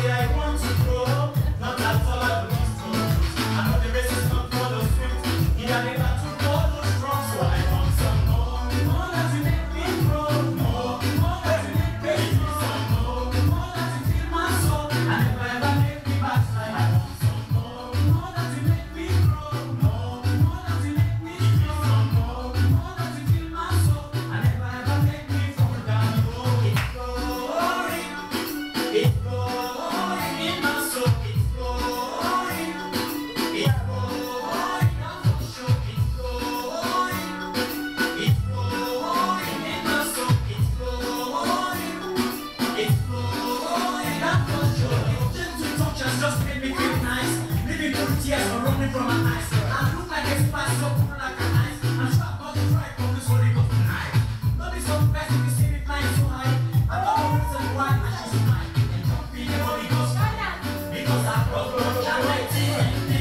yeah. tears are running from my eyes. I look like a spy, so cool like an ice. I'm trapped on the track on this holy of tonight. Love is so fast, we see me flying so high. I don't know reason why I just smile. And don't be the Holy Ghost, because I broke from the